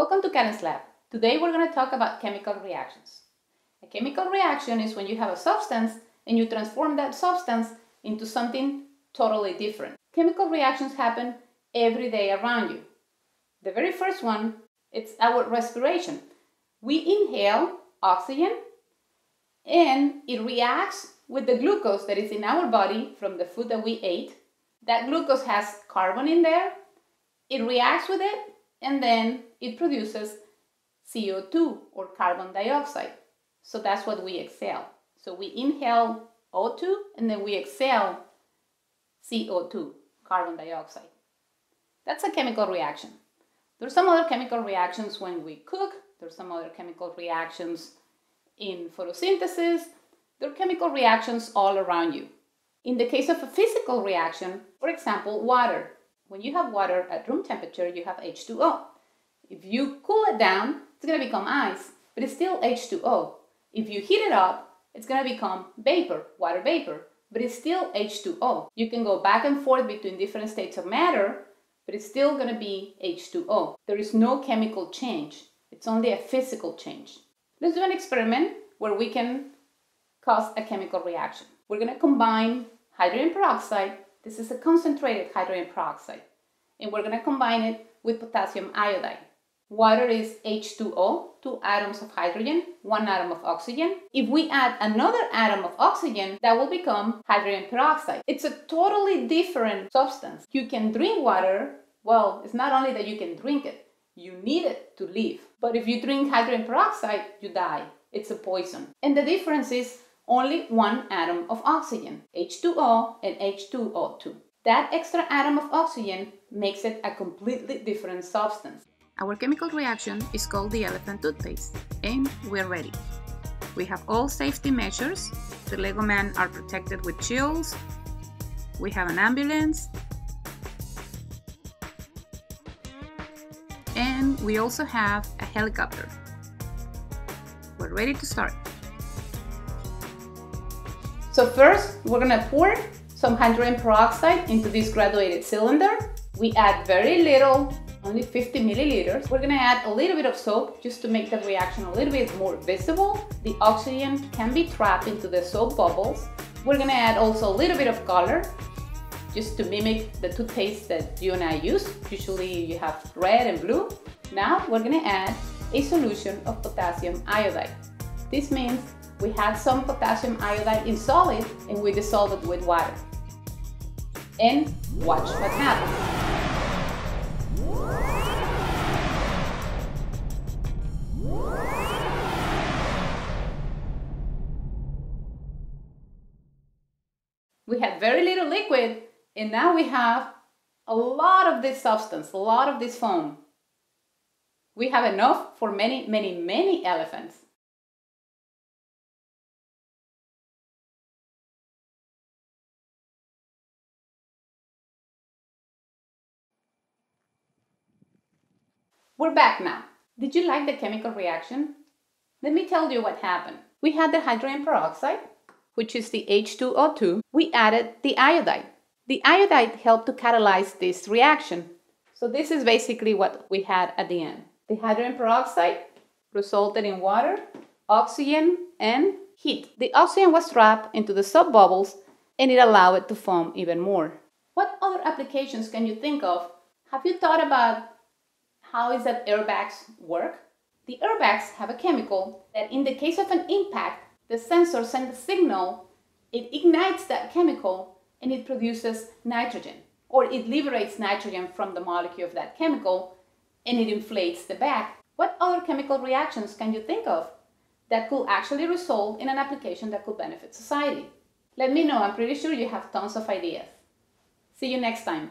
Welcome to Karen's Lab. Today we're going to talk about chemical reactions. A chemical reaction is when you have a substance and you transform that substance into something totally different. Chemical reactions happen every day around you. The very first one, it's our respiration. We inhale oxygen and it reacts with the glucose that is in our body from the food that we ate. That glucose has carbon in there. It reacts with it and then it produces CO2 or carbon dioxide. So that's what we exhale. So we inhale O2 and then we exhale CO2, carbon dioxide. That's a chemical reaction. There's some other chemical reactions when we cook. There's some other chemical reactions in photosynthesis. There are chemical reactions all around you. In the case of a physical reaction, for example, water. When you have water at room temperature, you have H2O. If you cool it down, it's going to become ice, but it's still H2O. If you heat it up, it's going to become vapor, water vapor, but it's still H2O. You can go back and forth between different states of matter, but it's still going to be H2O. There is no chemical change, it's only a physical change. Let's do an experiment where we can cause a chemical reaction. We're going to combine hydrogen peroxide. This is a concentrated hydrogen peroxide. And we're going to combine it with potassium iodide. Water is H2O, two atoms of hydrogen, one atom of oxygen. If we add another atom of oxygen, that will become hydrogen peroxide. It's a totally different substance. You can drink water. Well, it's not only that you can drink it, you need it to live. But if you drink hydrogen peroxide, you die. It's a poison. And the difference is only one atom of oxygen, H2O and H2O2. That extra atom of oxygen makes it a completely different substance. Our chemical reaction is called the elephant toothpaste, and we're ready. We have all safety measures. The Lego men are protected with shields. We have an ambulance. And we also have a helicopter. We're ready to start. So first, we're gonna pour some hydrogen peroxide into this graduated cylinder. We add very little only 50 milliliters. We're gonna add a little bit of soap just to make the reaction a little bit more visible. The oxygen can be trapped into the soap bubbles. We're gonna add also a little bit of color just to mimic the toothpaste that you and I use. Usually you have red and blue. Now we're gonna add a solution of potassium iodide. This means we had some potassium iodide in solid and we dissolved it with water. And watch what happens. we had very little liquid and now we have a lot of this substance, a lot of this foam. We have enough for many, many, many elephants. We're back now. Did you like the chemical reaction? Let me tell you what happened. We had the hydrogen peroxide, which is the H2O2, we added the iodide. The iodide helped to catalyze this reaction. So this is basically what we had at the end. The hydrogen peroxide resulted in water, oxygen, and heat. The oxygen was trapped into the soap bubbles and it allowed it to foam even more. What other applications can you think of? Have you thought about how is that airbags work? The airbags have a chemical that in the case of an impact the sensor sends a signal, it ignites that chemical and it produces nitrogen, or it liberates nitrogen from the molecule of that chemical and it inflates the bag. What other chemical reactions can you think of that could actually result in an application that could benefit society? Let me know, I'm pretty sure you have tons of ideas. See you next time.